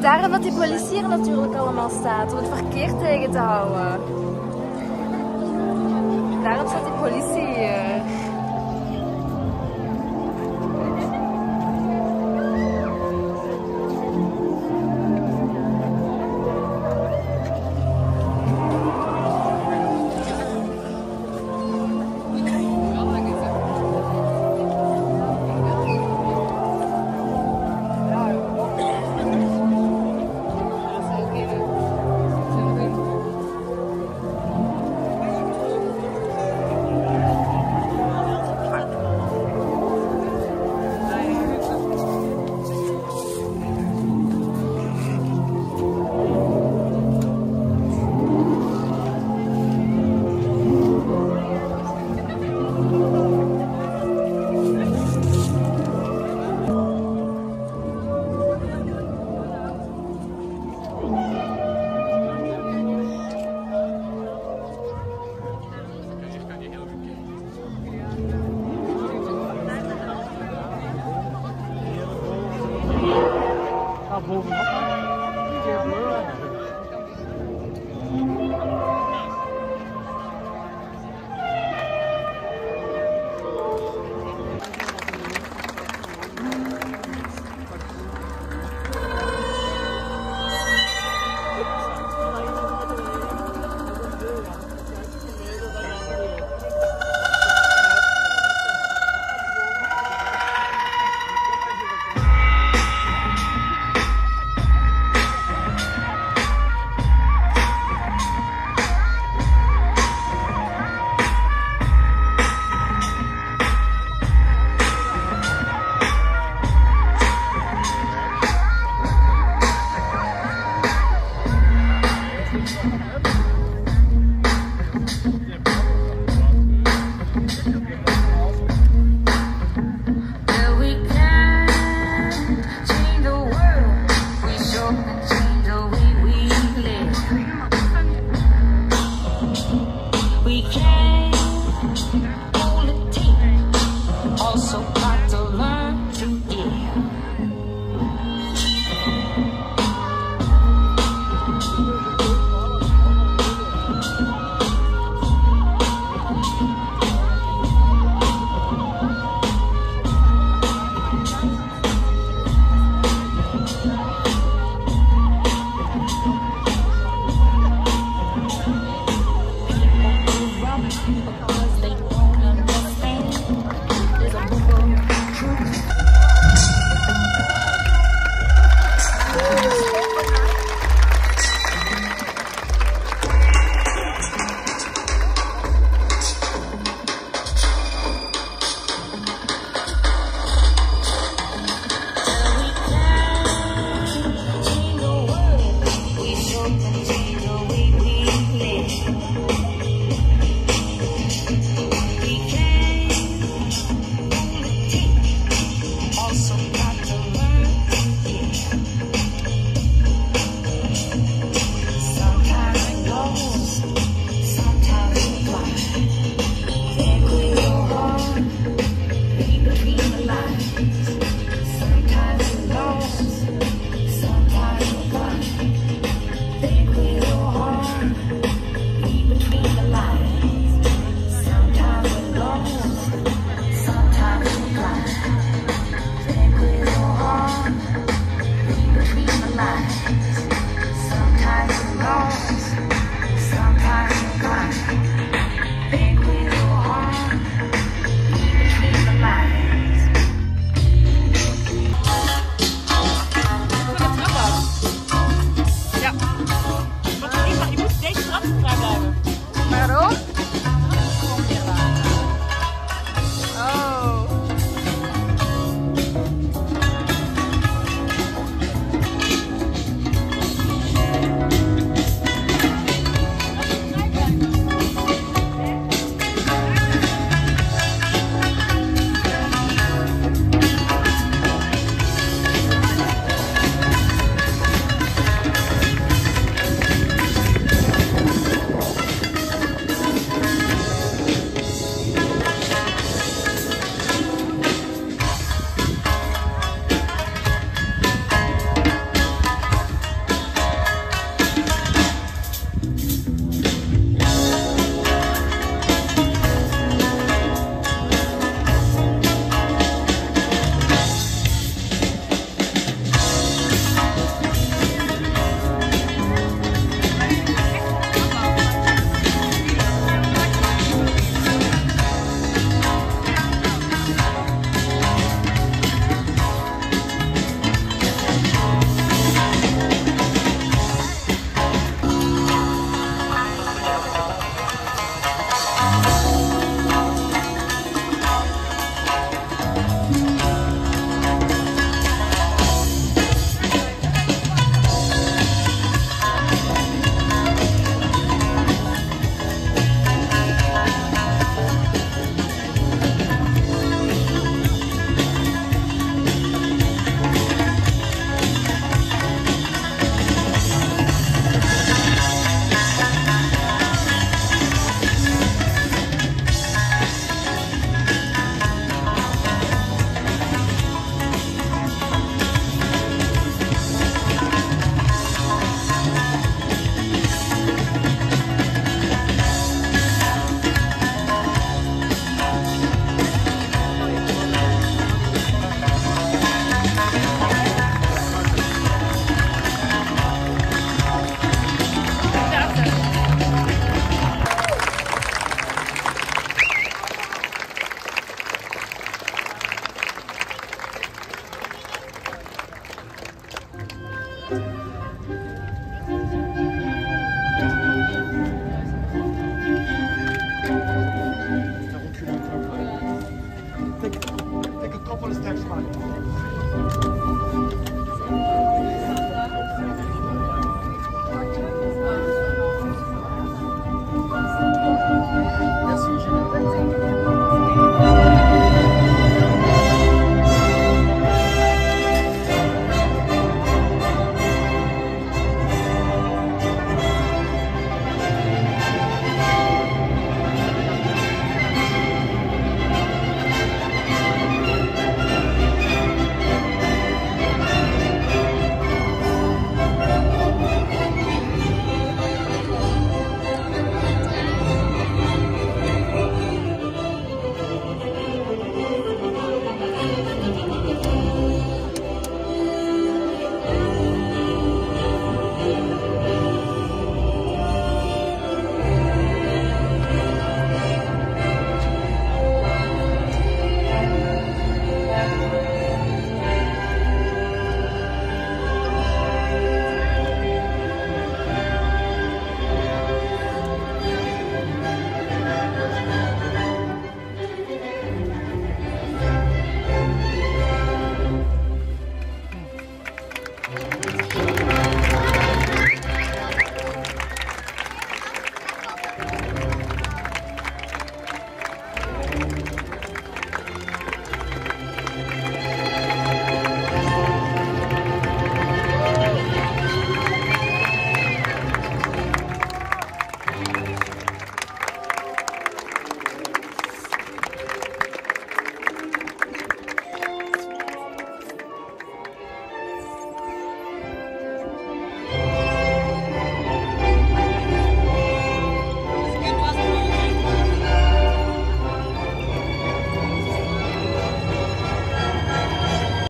Daarom dat die politie hier natuurlijk allemaal staat, om het verkeer tegen te houden. Daarom staat die politie hier. 我不怕